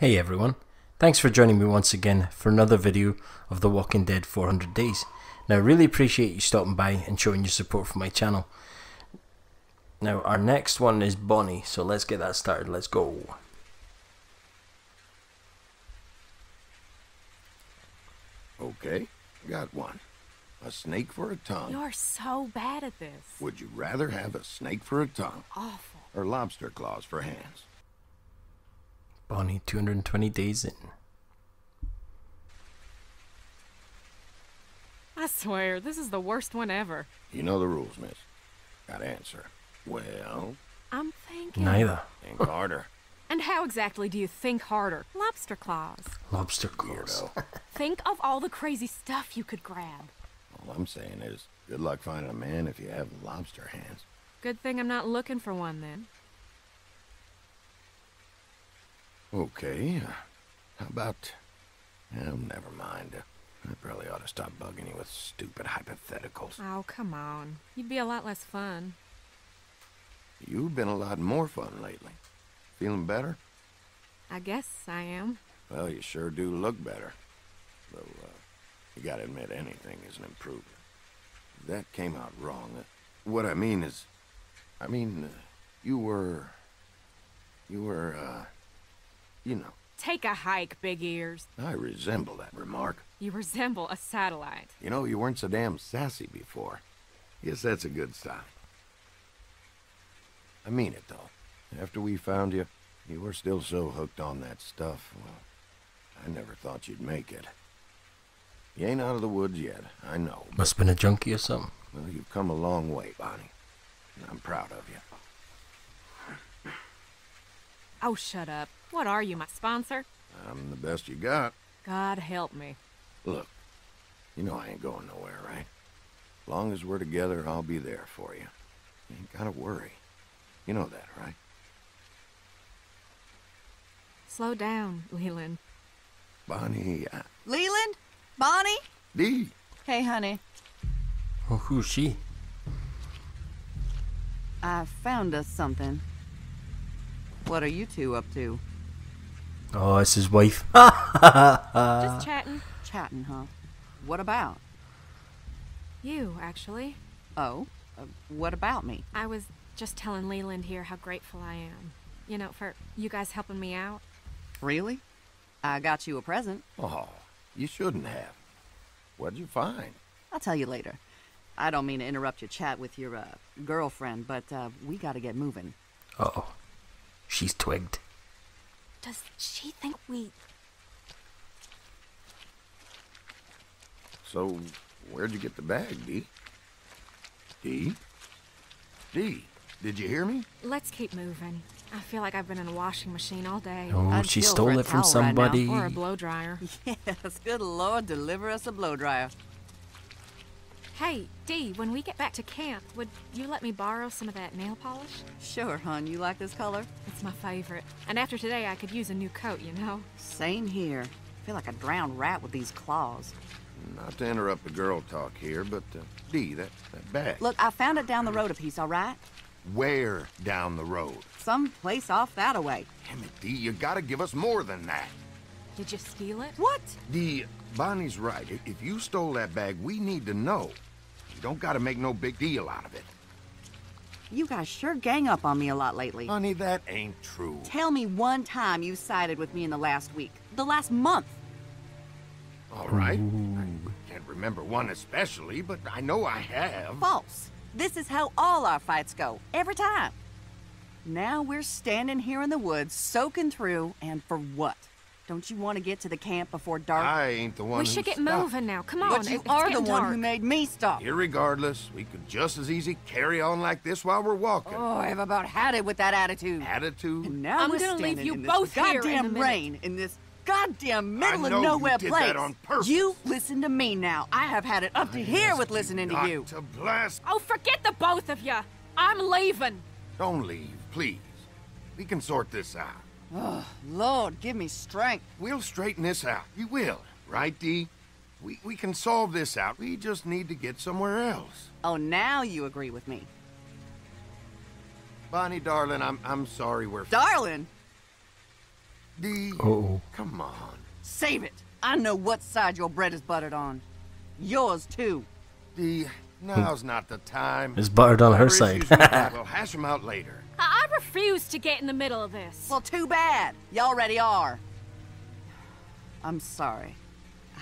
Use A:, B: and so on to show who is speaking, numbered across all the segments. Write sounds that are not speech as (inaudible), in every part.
A: Hey everyone, thanks for joining me once again for another video of The Walking Dead 400 Days. Now I really appreciate you stopping by and showing your support for my channel. Now our next one is Bonnie, so let's get that started, let's go.
B: Okay, got one. A snake for a tongue.
C: You're so bad at this.
B: Would you rather have a snake for a tongue
C: Awful.
B: or lobster claws for hands?
A: Bonnie 220 days in.
C: I swear, this is the worst one ever.
B: You know the rules, miss. Got to answer. Well,
C: I'm thinking.
A: Neither.
B: think harder. (laughs)
C: And how exactly do you think harder? Lobster claws.
A: Lobster claws. (laughs)
C: Think of all the crazy stuff you could grab.
B: All I'm saying is, good luck finding a man if you have lobster hands.
C: Good thing I'm not looking for one then.
B: Okay, uh, how about... Oh, never mind. I probably ought to stop bugging you with stupid hypotheticals.
C: Oh, come on. You'd be a lot less fun.
B: You've been a lot more fun lately. Feeling better?
C: I guess I am.
B: Well, you sure do look better. Though, uh, you gotta admit anything is an improvement. That came out wrong. Uh, what I mean is, I mean, uh, you were, you were, uh, you know,
C: Take a hike, big ears.
B: I resemble that remark.
C: You resemble a satellite.
B: You know, you weren't so damn sassy before. Guess that's a good sign. I mean it, though. After we found you, you were still so hooked on that stuff. Well, I never thought you'd make it. You ain't out of the woods yet, I know.
A: Must have been a junkie or something.
B: well, you've come a long way, Bonnie. And I'm proud of you.
C: Oh, shut up. What are you, my sponsor?
B: I'm the best you got.
C: God help me.
B: Look, you know I ain't going nowhere, right? As long as we're together, I'll be there for you. You ain't gotta worry. You know that, right?
C: Slow down, Leland.
B: Bonnie, uh,
D: Leland? Bonnie?
B: Dee,
D: Hey, honey.
A: Oh, who's she?
D: I found us something. What are you two up to?
A: Oh, it's his wife. (laughs)
C: Just chatting.
D: Chatting, huh? What about?
C: You, actually.
D: Oh, uh, what about me?
C: I was just telling Leland here how grateful I am. You know, for you guys helping me out.
D: Really? I got you a present.
B: Oh, you shouldn't have. What'd you find?
D: I'll tell you later. I don't mean to interrupt your chat with your uh, girlfriend, but uh, we gotta get moving.
A: Uh oh. She's twigged.
C: Does she think we.
B: So, where'd you get the bag, Dee? Dee? Dee, did you hear me?
C: Let's keep moving. I feel like I've been in a washing machine all day.
A: Oh,
D: I'd
A: she stole it from
D: towel right now.
A: somebody.
C: Or a blow dryer. (laughs)
D: Yes, good lord, deliver us a blow dryer.
C: Hey, Dee, when we get back to camp, would you let me borrow some of that nail polish?
D: Sure, hon, you like this color?
C: It's my favorite. And after today, I could use a new coat, you know?
D: Same here. I feel like a drowned rat with these claws.
B: Not to interrupt the girl talk here, but, uh, Dee, that, that bag.
D: Look, I found it down the road a piece, all right?
B: Where down the road?
D: Some place off that away.
B: Damn it, Dee, you gotta give us more than that.
C: Did you steal it?
D: What?
B: Dee, Bonnie's right. If you stole that bag, we need to know. You don't gotta make no big deal out of it.
D: You guys sure gang up on me a lot lately.
B: Honey, that ain't true.
D: Tell me one time you sided with me in the last week. The last month.
B: All right. I can't remember one especially, but I know I have.
D: False. This is how all our fights go. Every time. Now we're standing here in the woods, soaking through, and for what? Don't you want to get to the camp before dark?
B: I ain't the one
C: We
B: who
C: should get
B: stopped.
C: moving now. Come on.
D: but you
C: it's
D: are the one
C: dark.
D: who made me stop.
B: Irregardless, we could just as easy carry on like this while we're walking.
D: Oh, I've about had it with that attitude.
B: Attitude?
D: And now
C: I'm
D: we're
C: gonna leave you
D: in this
C: both here in a
D: goddamn
C: minute.
D: rain in this goddamn middle
B: I know
D: of
B: you
D: nowhere
B: did
D: place.
B: that on purpose.
D: You listen to me now. I have had it up to here with listening to
B: Not
D: you.
B: to blast.
C: Oh, forget the both of you. I'm leaving.
B: Don't leave, please. We can sort this out.
D: Oh, Lord, give me strength.
B: We'll straighten this out. We will, right, Dee? We, we can solve this out. We just need to get somewhere else.
D: Oh, now you agree with me.
B: Bonnie, darling, I'm, I'm sorry we're...
D: Darling,
B: Dee.
A: Uh-oh.
B: Come on.
D: Save it. I know what side your bread is buttered on. Yours, too.
B: Dee. Now's not the time.
A: It's buttered on her side.
B: we have, (laughs) we'll hash them out later.
C: I, I refuse to get in the middle of this.
D: Well, too bad. You already are. I'm sorry.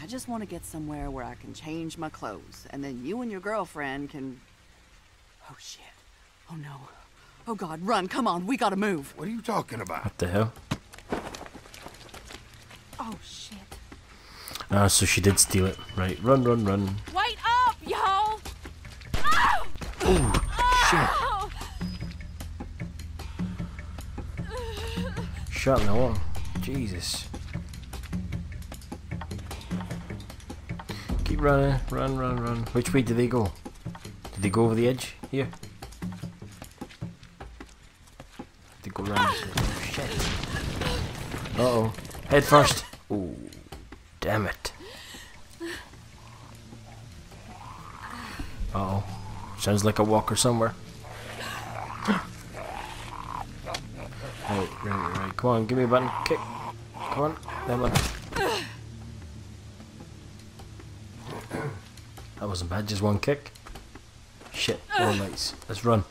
D: I just want to get somewhere where I can change my clothes, and then you and your girlfriend can. Oh, shit. Oh, no. Oh, God, run. Come on. We gotta move.
B: What are you talking about?
A: what the hell?
C: oh, shit.
A: Ah, so she did steal it. Right, run, run, run.
C: Wait up, y'all! Oh!
A: Shit.
C: Oh!
A: Shut in the wall. Jesus. Keep running, run, run, run. Which way did they go? Did they go over the edge? Here. They go around. Oh, shit. Uh oh. Head first. Oh, damn it. Uh oh. Sounds like a walker somewhere. Right, right, right. Come on, give me a button. Kick. Come on. That one. That wasn't bad, just one kick. Shit, more lights. Let's run.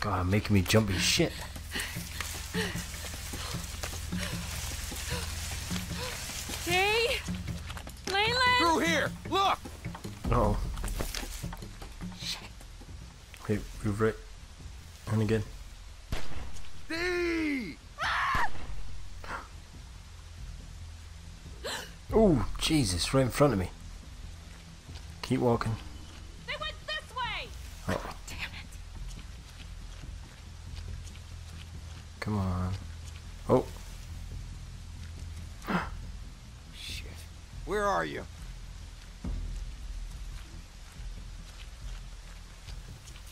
A: God, making me jump jumpy shit. Wait, move right. And again.
B: Dee!
A: Oh, Jesus, right in front of me. Keep walking.
C: They went this way!
A: Oh,
C: Damn it.
A: come on. Oh,
B: Shit. Where are you?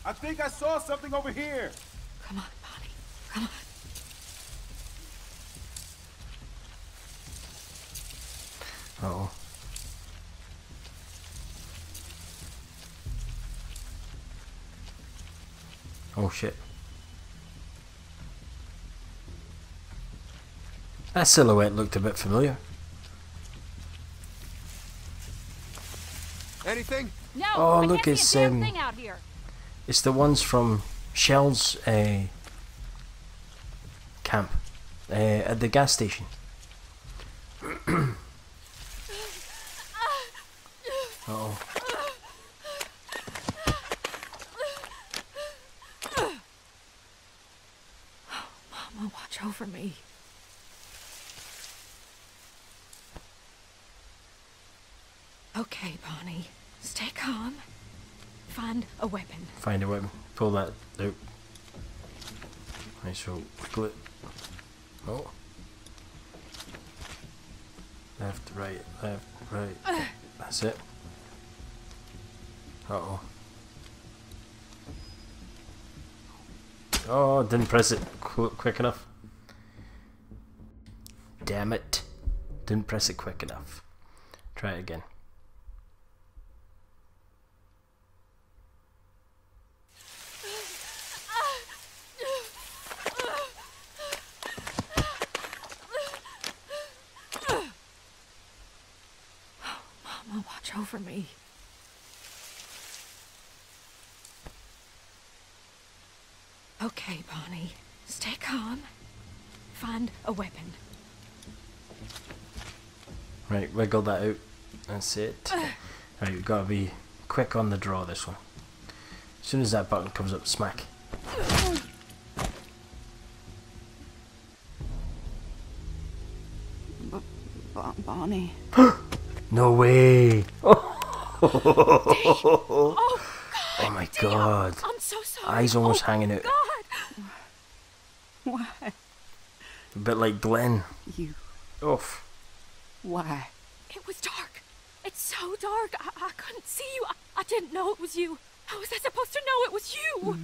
E: I think I saw something over here.
C: Come on, Bonnie. Come on.
A: uh oh. Oh shit. That silhouette looked a bit familiar.
B: Anything?
C: No,
A: Oh, look,
C: can't
A: it's,
C: see a damn
A: um,
C: thing out here.
A: It's the ones from Shel's uh, camp uh, at the gas station. oh.
C: Mama, watch over me. Okay, Bonnie. Stay calm. Find a weapon.
A: Find a weapon. Pull that out. Right, so wiggle it. Oh. Left, right, left, right. That's it. Uh oh. Oh, didn't press it qu- quick enough. Damn it. Didn't press it quick enough. Try it again.
C: Mama, watch over me. Okay, Bonnie. Stay calm. Find a weapon.
A: Right, wiggle that out. That's it. Uh. Right, we've got to be quick on the draw this one. As soon as that button comes up, smack.
D: Bon- Bonnie. (gasps) (gasps)
A: No way!
C: Oh, (laughs)
A: Oh my god.
C: I'm so sorry.
A: Eyes almost
C: oh,
A: hanging out.
C: God.
D: Why?
A: A bit like Glenn.
D: You.
A: Oof.
D: Why?
C: It was dark. It's so dark. I, I couldn't see you. I, I didn't know it was you. How was I supposed to know it was you?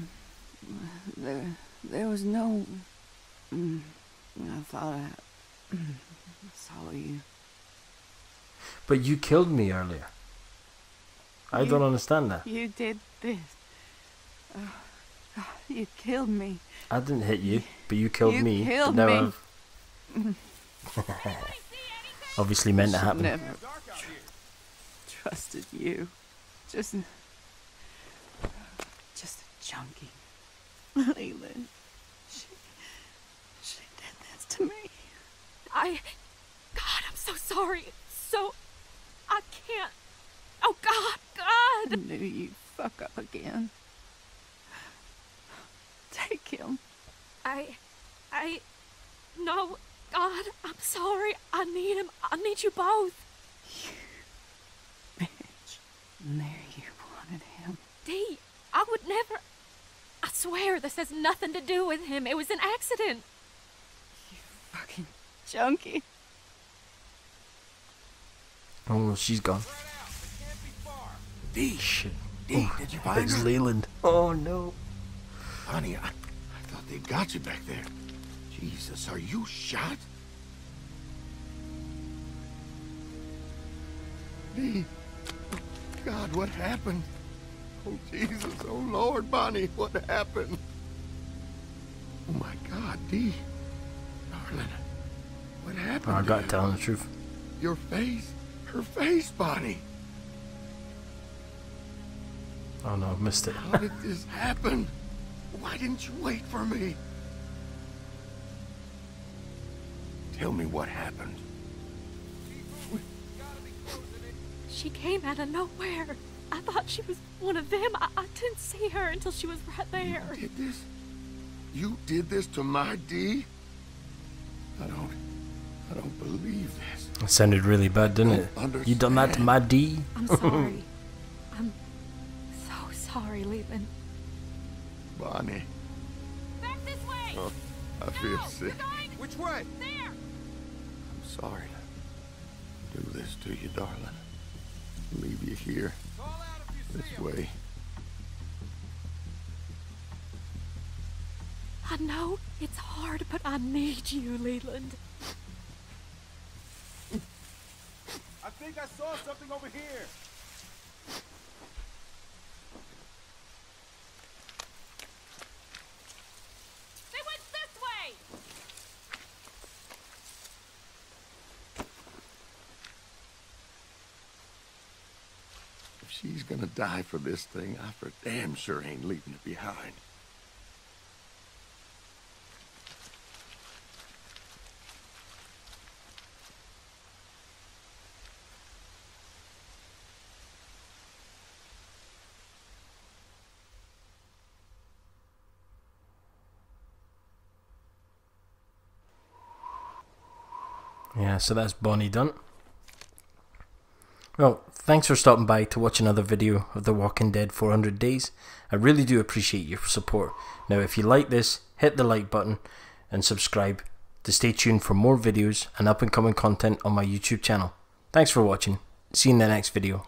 D: There, there was no. Mm, I thought I mm, saw you.
A: But you killed me earlier. I
D: You-
A: don't understand that.
D: You did this. Oh, You killed me.
A: I didn't hit you, but you killed
D: You
A: me. but
D: killed me. (laughs)
A: Obviously meant to happen.
D: Never trusted you. Just. Just a junkie. (laughs) Leland. She. She did this to me.
C: I. God, I'm so sorry. So. Can't. Oh, God, God!
D: I knew you'd fuck up again. Take him.
C: I. I. No, God, I'm sorry. I need him. I need you both.
D: You bitch. There you wanted him.
C: Dee, I would never. I swear this has nothing to do with him. It was an accident.
D: You fucking junkie.
A: Oh, she's gone.
B: Dee,
A: Shit.
B: Dee, did you find
A: It's
B: her?
A: Leland. Oh no.
B: Honey, I, I thought they'd got you back there. Jesus, are you shot? Dee, oh, God, what happened? Oh, Jesus, oh, Lord, Bonnie, what happened? Oh, my God, Dee. Darling, what happened?
A: Oh, I
B: to
A: gotta tell the truth.
B: Your face, her face, Bonnie.
A: Oh no, I missed it.
B: How did this happen? Why didn't you wait for me? Tell me what happened.
C: She came out of nowhere. I thought she was one of them. I, I didn't see her until she was right there.
B: You did this? You did this to my Dee? I don't... I don't believe this.
A: It sounded really bad, didn't it?
B: Don't
A: You done that to my Dee?
C: I'm (laughs) sorry. I'm so sorry, Leland.
B: Bonnie,
C: Back this way!
B: oh, I feel sick.
E: Which way?
C: There!
B: I'm sorry to do this to you, darling. Leave you here,
E: Call out if you see
B: way.
C: I know it's hard, but I need you, Leland.
E: Think I saw something over here.
C: They went this way!
B: If she's gonna die for this thing, I for damn sure ain't leaving it behind.
A: Yeah, so that's Bonnie done. Well, thanks for stopping by to watch another video of The Walking Dead 400 Days. I really do appreciate your support. Now, if you like this, hit the like button and subscribe to stay tuned for more videos and up and coming content on my YouTube channel. Thanks for watching. See you in the next video.